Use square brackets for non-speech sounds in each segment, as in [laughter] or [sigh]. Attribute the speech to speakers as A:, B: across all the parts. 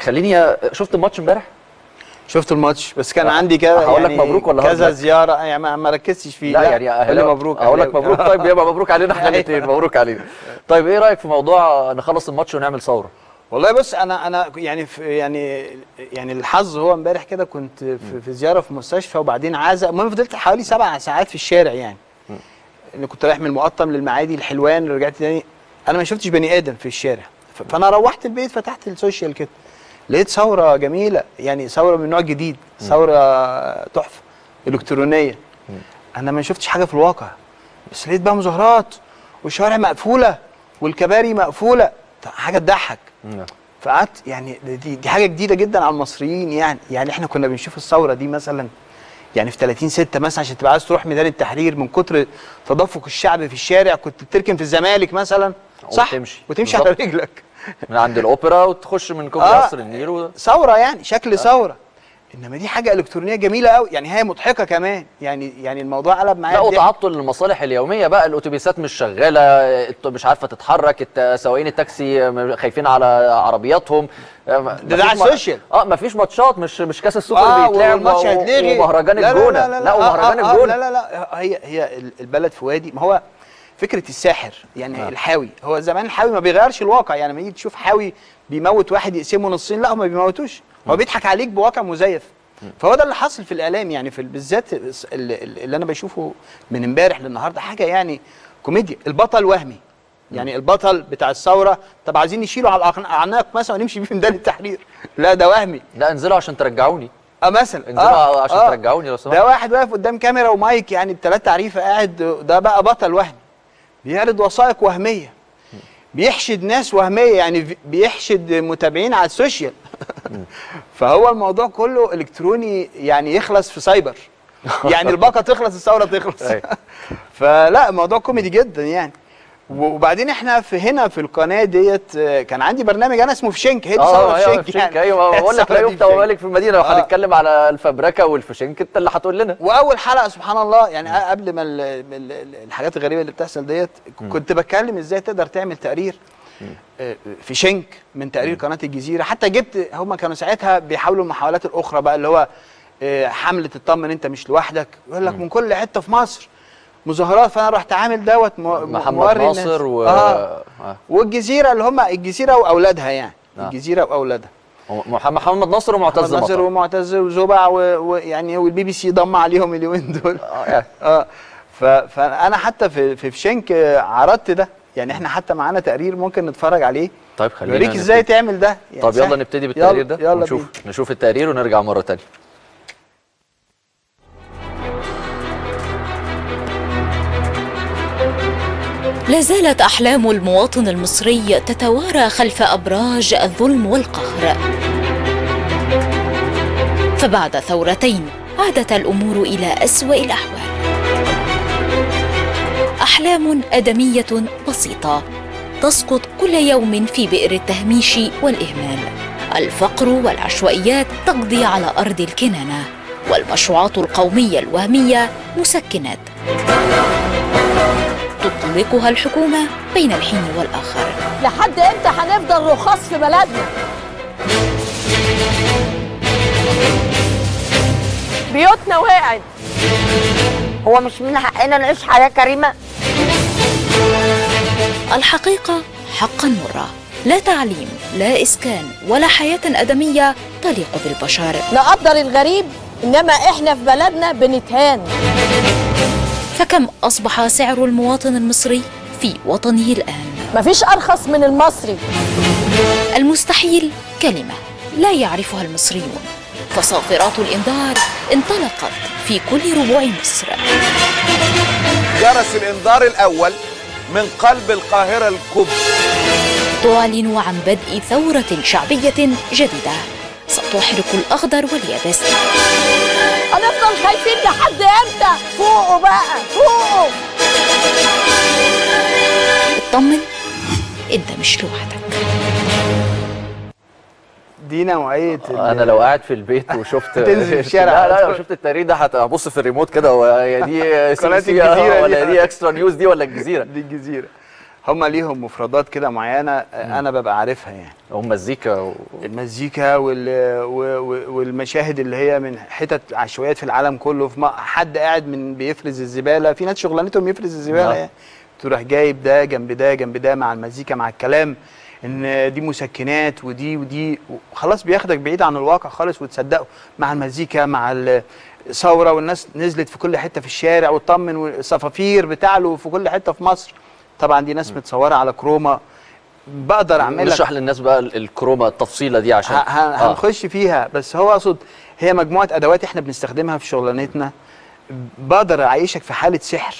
A: خليني شفت الماتش امبارح؟
B: شفت الماتش بس كان عندي كده
A: هقول لك
B: يعني
A: مبروك ولا
B: كذا
A: هقول؟
B: زيارة يعني ما ركزتش فيه.
A: لا, يعني
B: قول لي مبروك
A: أقول لك. مبروك. طيب يبقى مبروك علينا [laughs]
B: إحنا.
A: الاثنين مبروك علينا. طيب إيه رأيك في موضوع نخلص الماتش ونعمل ثورة؟
B: والله بص أنا أنا يعني يعني يعني الحظ هو امبارح كده كنت في, في زيارة في مستشفى وبعدين عازه المهم فضلت حوالي سبع ساعات في الشارع يعني. اللي كنت رايح من المقطم للمعادي الحلوان رجعت تاني. أنا ما شفتش بني آدم في الشارع. فأنا روحت البيت فتحت السوشيال كده. لقيت ثورة جميلة يعني ثورة من نوع جديد ثورة تحفة إلكترونية. أنا ما شفتش حاجة في الواقع بس لقيت بقى مظاهرات والشوارع مقفولة والكباري مقفولة. حاجة تضحك. فقعدت يعني دي, دي حاجة جديدة جدا على المصريين يعني. يعني إحنا كنا بنشوف الثورة دي مثلا يعني في 30 6 مثلا عشان تبقى عايز تروح ميدان التحرير من كتر تدفق الشعب في الشارع كنت بتركن في الزمالك مثلا. صح؟
A: وتمشي.
B: وتمشي على. رجلك.
A: من عند الأوبرا وتخش من كوبري
B: آه.
A: قصر النيل و...
B: ثورة يعني شكل ثورة. إنما دي حاجة إلكترونية جميلة قوي يعني هي مضحكة كمان. يعني يعني الموضوع قلب معايا
A: لا. وتعطل المصالح اليومية بقى. الأتوبيسات مش شغالة. مش عارفة تتحرك. سواقين التاكسي خايفين على عربياتهم. ده
B: ده على ال
A: social. آه مفيش matchات. مش مش كاس السوبر
B: آه
A: بيتلعب
B: والماتش هيتلغي.
A: ومهرجان
B: لا
A: الجونة.
B: لا لا, لا,
A: ومهرجان
B: آه آه
A: الجونة.
B: لا لا لا. هي هي ال- البلد في وادي ما هو فكرة الساحر يعني
A: آه.
B: آه. الحاوي. هو زمان الحاوي ما بيغيرش الواقع يعني لما تيجي تشوف حاوي بيموت واحد يقسمه نصين لا هو ما بيموتوش. هو بيضحك عليك بواقع مزيف. فهو ده اللي حصل في الإعلام يعني في ال- بالذات اللي, اللي أنا بشوفه من امبارح للنهارده حاجة يعني كوميديا. البطل وهمي. يعني البطل بتاع الثورة طب عايزين نشيله على الاعناق مثلا ونمشي بيه في ميدان التحرير لا ده وهمي.
A: لا انزلوا عشان ترجعوني.
B: آه مثلا.
A: انزلوا عشان ترجعوني لو سمحت.
B: ده واحد واقف قدام كاميرا ومايك يعني بثلاث تعريفة قاعد ده بقى بطل وهمي. بيعرض وثائق وهمية. بيحشد ناس وهمية يعني بيحشد متابعين على ال social. [laughs] فهو الموضوع كله إلكتروني يعني يخلص في سايبر. يعني الباقة تخلص الثورة تخلص. [laughs] فلا الموضوع كوميدي جدا يعني. وبعدين إحنا في هنا في القناة ديت آه، كان عندي برنامج أنا اسمه فشنك هي دي ثوره فشنك
A: فشنك أيوه بقول لك لا يفتى. ومالك في المدينة لو
B: آه.
A: هنتكلم على الفبركه والفشنك انت اللي هتقول لنا.
B: وأول حلقة سبحان الله يعني قبل ما ال- ال- ال- الحاجات الغريبة اللي بتحصل ديت كنت بتكلم إزاي تقدر تعمل تقرير آه، فشنك من تقرير قناة الجزيرة. حتى جبت هم كانوا ساعتها بيحاولوا المحاولات الأخرى بقى اللي هو حملة اطمن أنت مش لوحدك. يقول لك من كل حتة في مصر. مظاهرات فأنا رحت عامل دوت
A: محمد. ناصر و
B: آه.
A: آه.
B: والجزيرة اللي هم الجزيرة وأولادها يعني
A: آه.
B: الجزيرة
A: وأولادها محمد ناصر ومعتز
B: محمد ناصر
A: مطر
B: ومعتز وزبع و- ويعني والبي بي سي ضم عليهم اليومين دول
A: آه،.
B: آه ف- فأنا حتى في في فشنك آه، عرضت ده يعني إحنا حتى معانا تقرير ممكن نتفرج عليه
A: طيب خلينا
B: يوريك
A: إزاي.
B: تعمل ده يعني
A: طب يلا. نبتدي بالتقرير
B: يلا-
A: ده
B: يلا
A: ونشوف
B: بينا.
A: نشوف التقرير ونرجع مرة تانية
C: لا زالت أحلام المواطن المصري تتوارى خلف أبراج الظلم والقهر. فبعد ثورتين عادت الأمور إلى أسوأ الأحوال. أحلام أدمية بسيطة تسقط كل يوم في بئر التهميش والإهمال. الفقر والعشوائيات تقضي على أرض الكنانة والمشروعات القومية الوهمية مسكنات. تطلقها الحكومة بين الحين والآخر.
D: لحد إمتى هنفضل رخاص في بلدنا؟ بيوتنا وقعت
E: هو مش من حقنا نعيش حياة كريمة؟
C: الحقيقة حقا مرة. لا تعليم لا إسكان ولا حياة أدمية تليق بالبشر.
D: نقدر الغريب إنما إحنا في بلدنا بنتهان.
C: فكم أصبح سعر المواطن المصري في وطنه الآن؟
D: مفيش أرخص من المصري.
C: المستحيل كلمة لا يعرفها المصريون. فصافرات الإنذار انطلقت في كل ربوع مصر.
F: جرس الإنذار الأول من قلب القاهرة الكبرى.
C: تعلن عن بدء ثورة شعبية جديدة. ستحرق الأخضر واليابس.
D: هنفضل خايفين لحد إمتى؟ فوقوا بقى فوقوا
C: اطمن انت مش لوحدك.
B: دي نوعية ال-
A: أنا لو قاعد في البيت وشفت [laughs]
B: تنزل في الشارع
A: لا لا لو. شفت التقرير ده هبص في الريموت كده هو هي دي [laughs] سي
B: بي
A: سي. ولا دي اكسترا نيوز دي ولا الجزيرة؟
B: دي الجزيرة. هم ليهم مفردات كده معينة آه، أنا ببقى عارفها يعني.
A: هم مزيكا و...
B: المزيكا وال... و- و- والمشاهد اللي هي من حتت عشوائيات في العالم كله في حد قاعد من بيفرز الزبالة في ناس شغلانتهم يفرز الزبالة
A: نعم.
B: يعني. تروح جايب ده جنب ده جنب ده مع المزيكا مع الكلام إن دي مسكنات ودي ودي خلاص بياخدك بعيد عن الواقع خالص وتصدقه. مع المزيكا مع الثورة والناس نزلت في كل حتة في الشارع وتطمن والصفافير بتعلو في كل حتة في مصر. طبعا دي ناس متصورة على كروما. بقدر أعمل
A: نشرح للناس بقى ال- الكروما التفصيلة دي عشان آه.
B: هنخش فيها. بس هو أقصد هي مجموعة أدوات إحنا بنستخدمها في شغلانتنا. بقدر أعيشك في حالة سحر.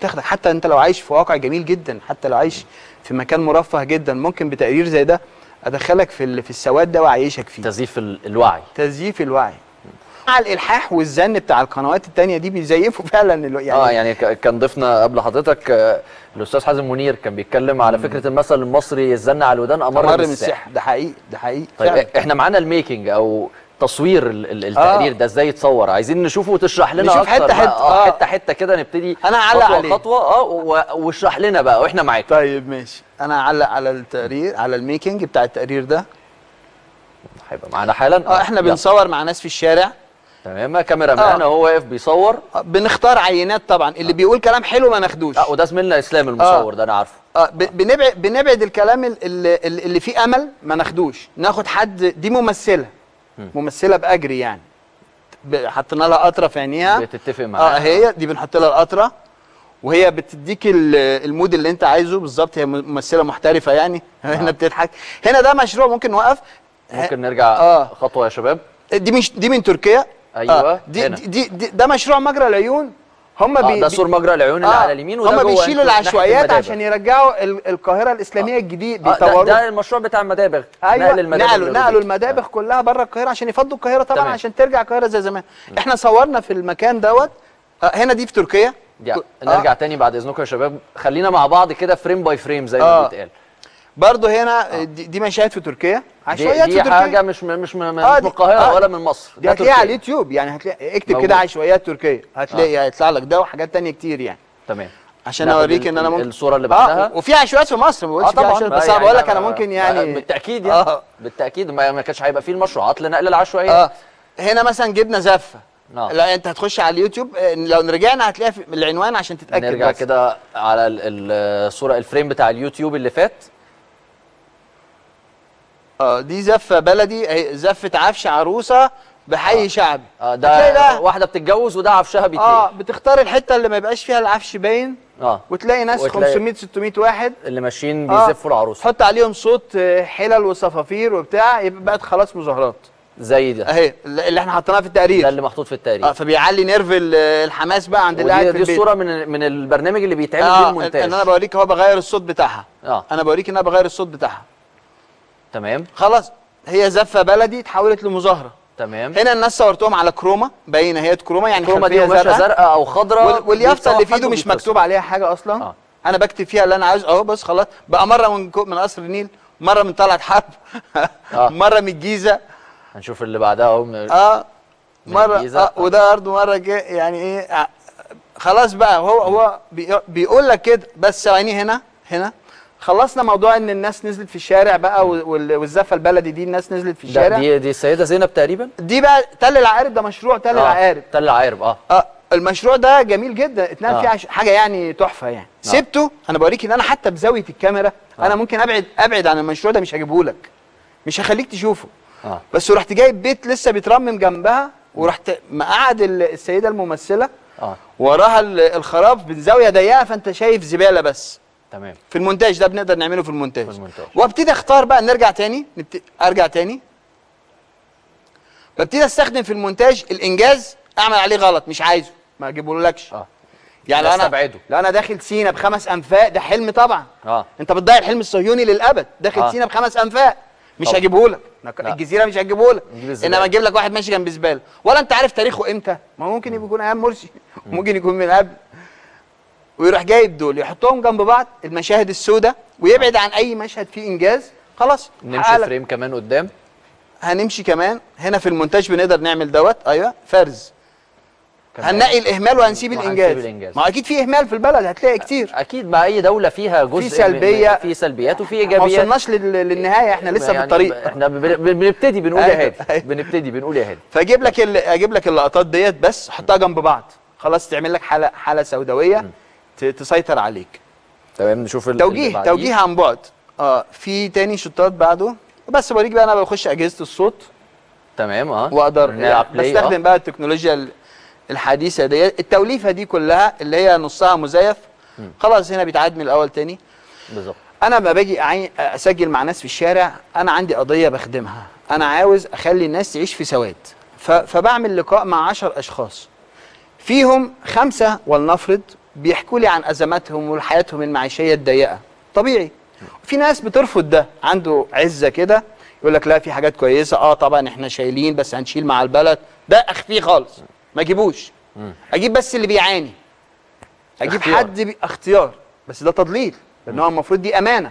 B: تاخدك حتى أنت لو عايش في واقع جميل جدا حتى لو عايش في مكان مرفه جدا ممكن بتقرير زي ده أدخلك في في السواد ده وأعيشك فيه.
A: تزييف ال- الوعي.
B: تزييف الوعي. مع الإلحاح والزن بتاع القنوات التانية دي بيزيفوا فعلا. يعني
A: آه يعني كان ضيفنا قبل حضرتك آه، الأستاذ حازم منير كان بيتكلم على فكرة المثل المصري الزن على الودان
B: أمر, من
A: من السحر
B: ده حقيقي ده حقيقي
A: طيب
B: فعلا.
A: إحنا معانا الميكنج أو تصوير ال- ال- التقرير
B: آه.
A: ده إزاي يتصور عايزين نشوفه وتشرح لنا
B: نشوف
A: بقى.
B: حتة.
A: آه
B: آه.
A: حتة حتة كده نبتدي
B: هعلق
A: خطوة
B: عليه.
A: خطوة آه واشرح لنا بقى وإحنا معاك
B: طيب ماشي أنا هعلق على التقرير على الميكنج بتاع التقرير ده
A: هيبقى معانا حالا
B: آه إحنا
A: يلا.
B: بنصور مع ناس في الشارع
A: تمام؟ كاميرا مان
B: آه.
A: اهو واقف بيصور.
B: آه، بنختار عينات طبعا. اللي بيقول كلام حلو ما ناخدوش.
A: آه وده زميلنا إسلام المصور ده أنا عارفه.
B: آه ب- بنبعد بنبعد الكلام ال- اللي, اللي فيه أمل ما ناخدوش. ناخد حد دي ممثلة. ممثلة بأجر يعني. حطينا لها قطرة في عينيها.
A: بتتفق
B: آه
A: معاها
B: هي دي بنحط لها القطرة. وهي بتديك ال- ال mood اللي أنت عايزه. بالظبط هي ممثلة محترفة يعني. [laughs] هنا بتضحك. هنا ده مشروع ممكن نوقف.
A: ممكن نرجع
B: آه.
A: خطوة يا شباب.
B: دي مش دي من تركيا.
A: أيوة،
B: دي,
A: هنا.
B: دي, دي, دي ده مشروع مجرى العيون. هم
A: آه
B: بي
A: ده سور مجرى العيون اللي
B: آه،
A: على اليمين وده
B: هم بيشيلوا العشوائيات. عشان يرجعوا ال- القاهرة الإسلامية الجديد
A: آه ده,
B: بيطوروا.
A: ده المشروع بتاع المدابغ
B: أيوه
A: نقل المدابغ
B: نقلوا. نقلوا المدابغ كلها بره القاهرة عشان يفضوا القاهرة طبعا
A: تمام.
B: عشان ترجع القاهرة زي زمان. إحنا صورنا في المكان دوت. آه، هنا دي في تركيا.
A: دي
B: آه،
A: نرجع تاني بعد إذنكم يا شباب. خلينا مع بعض كده frame by frame زي ما
B: آه.
A: بيتقال.
B: برضه هنا دي, دي مشاهد في تركيا. عشوائيات
A: دي
B: تركيا.
A: حاجة مش مش
B: آه،
A: من
B: دي-
A: القاهرة
B: آه،
A: ولا من مصر.
B: دي هتلاقيها على. اليوتيوب. يعني هتلاقي اكتب. كده عشوائيات تركيا هتلاقي هيطلع لك ده وحاجات تانية كتير يعني.
A: تمام.
B: عشان أوريك إن
A: أنا
B: ممكن
A: الصورة اللي بعدها.
B: آه وفي عشوائيات في مصر ما بقولش في عشوائيات. بس
A: آه،
B: أنا بقول لك
A: يعني
B: أنا ممكن
A: آه،
B: يعني
A: بالتأكيد يعني.
B: آه.
A: بالتأكيد ما, كانش هيبقى فيه المشروعات لنقل العشوائيات
B: آه. هنا مثلا جبنا زفة.
A: آه.
B: لا أنت هتخش على اليوتيوب آه، لو رجعنا هتلاقيها في العنوان عشان تتأكد
A: نرجع. كده على ال- ال- الصورة الفريم بتاع اليوتيوب اللي فات.
B: آه دي زفة بلدي زفة عفش عروسة بحي شعبي.
A: آه
B: هتلاقي
A: ده
B: ده
A: واحدة بتتجوز وده عفشها بيتنقل
B: آه بتختار الحتة اللي ما يبقاش فيها العفش باين
A: آه.
B: وتلاقي ناس
A: وتلاقي-
B: 500 600 واحد.
A: اللي ماشيين
B: آه.
A: بيزفوا العروسة.
B: تحط عليهم صوت آه، حلل وصفافير وبتاع يبقى بقت خلاص مظاهرات.
A: زي ده.
B: اهي اللي إحنا حطيناها في
A: ده
B: التقرير
A: اللي محطوط في التقرير.
B: آه فبيعلي nerve ال- الحماس بقى عند اللي قاعد في
A: دي
B: البيت.
A: الصورة من من البرنامج اللي بيتعمل بيه
B: آه
A: المونتاج.
B: ان أنا بوريك هو بغير الصوت بتاعها.
A: آه.
B: أنا بوريك إن أنا بغير الصوت بتاعها.
A: تمام.
B: خلاص هي زفة بلدي اتحولت لمظاهرة.
A: تمام.
B: هنا الناس صورتهم على chroma باينة هي chroma يعني
A: ال chroma
B: دي
A: قماشه
B: زرقاء.
A: أو خضراء.
B: وال- واليافطة اللي في
A: إيده
B: مش. مكتوب عليها حاجة أصلا.
A: آه.
B: أنا بكتب فيها اللي أنا عايزه. أهو بس خلاص. بقى مرة من من قصر النيل مرة من طلعت حرب.
A: آه. [laughs]
B: مرة من الجيزة.
A: هنشوف اللي بعدها أهو. من- آه.
B: مرة
A: الجيزة.
B: آه. وده برضه مرة جه يعني إيه آه، خلاص بقى هو هو بي- بيقول لك كده. بس ثواني هنا هنا. خلصنا موضوع إن الناس نزلت في الشارع بقى وال- والزفة البلدي دي الناس نزلت في الشارع. دي,
A: دي السيدة زينب تقريبا؟
B: دي بقى تل العقارب ده مشروع تل
A: آه،
B: العقارب.
A: تل العقارب آه.
B: آه المشروع ده جميل جدا اتنقل
A: آه.
B: فيه عش... حاجة يعني تحفة يعني.
A: آه.
B: سبته أنا بوريك إن أنا حتى بزاوية الكاميرا
A: آه.
B: أنا ممكن ابعد أبعد عن المشروع ده مش هجيبه لك مش هخليك تشوفه.
A: آه.
B: بس ورحت جايب بيت لسه بيترمم جنبها ورحت مقعد ال- السيدة الممثلة
A: آه.
B: وراها ال- الخراب بزاوية ضيقة فأنت شايف زبالة بس.
A: تمام.
B: في المونتاج ده بنقدر نعمله في المونتاج.
A: في المونتاج.
B: وابتدي اختار بقى نرجع تاني نبت... ارجع تاني. ببتدي استخدم في المونتاج الانجاز اعمل عليه غلط مش عايزه ما اجيبهولكش.
A: آه.
B: يعني لو أنا
A: بستبعده.
B: لو أنا داخل سينا بخمس أنفاق ده حلم طبعا.
A: آه.
B: أنت بتضيع الحلم الصهيوني للأبد. داخل
A: آه.
B: سينا بخمس أنفاق مش. هجيبهولك. الجزيرة مش هجيبهولك. إنما أجيب لك واحد ماشي جنب زبالة. ولا أنت عارف تاريخه إمتى؟ ما ممكن يكون أيام مرسي. ممكن يكون من قبل. ويروح جايب دول يحطهم جنب بعض المشاهد السوداء ويبعد عن أي مشهد فيه إنجاز خلاص.
A: نمشي. frame كمان قدام.
B: هنمشي كمان. هنا في المونتاج بنقدر نعمل دوت. أيوه فرز. هنلاقي الإهمال وهنسيب الإنجاز.
A: الإنجاز.
B: ما أكيد في إهمال في البلد هتلاقي كتير.
A: أكيد مع أي دولة فيها جزء
B: في سلبية.
A: في سلبيات وفي
B: ما
A: إيجابيات.
B: وصلناش لل- للنهاية إحنا لسه في
A: يعني
B: الطريق
A: إحنا بن- بن- بنبتدي بنقول يا
B: أيوة،
A: هادي.
B: أيوة.
A: بنبتدي بنقول يا هادي.
B: فأجيب لك أجيب لك اللقطات ديت بس حطها جنب بعض. خلاص تعمل لك حاله حاله سوداوية. تسيطر عليك.
A: تمام نشوف
B: توجيه. توجيه عن بعد. آه في تاني شوتات بعده. بس بوريك بقى أنا بخش أجهزة الصوت.
A: تمام آه.
B: وأقدر
A: نلعب بلاي
B: بستخدم
A: آه.
B: بقى التكنولوجيا ال- الحديثة ديت التوليفة دي كلها اللي هي نصها مزيف. خلاص هنا بيتعاد من الأول تاني.
A: بالظبط.
B: أنا لما باجي أسجل مع ناس في الشارع أنا عندي قضية بخدمها. أنا عاوز أخلي الناس تعيش في سواد. فبعمل لقاء مع عشر أشخاص. فيهم خمسة ولنفرض بيحكوا لي عن أزماتهم وحياتهم المعيشية الضيقة. طبيعي. في ناس بترفض ده. عنده عزة كده يقول لك لا في حاجات كويسة. آه طبعا إحنا شايلين بس هنشيل مع البلد. ده اخفيه خالص. ما أجيبوش. أجيب بس اللي بيعاني. أجيب
A: اختيار.
B: حد بي... اختيار. بس ده تضليل. لأن هو المفروض دي أمانة.